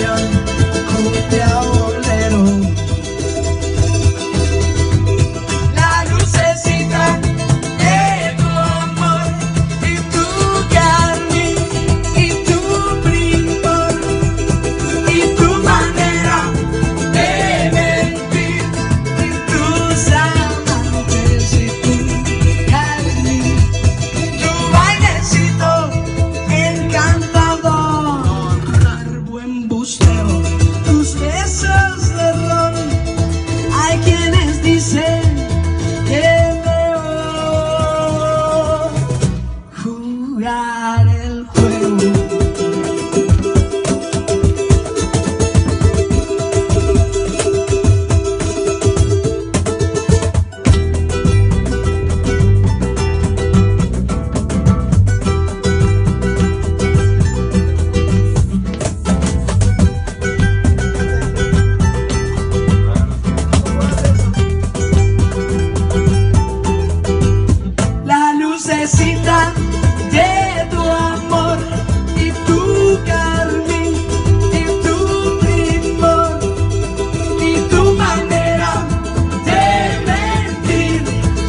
young necesita de tu amor y tu carmín y tu primor y tu manera de mentir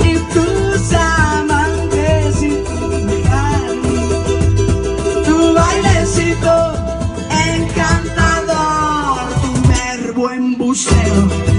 y tus amantes y tu mecanismo, tu bailecito encantador, tu verbo embustero.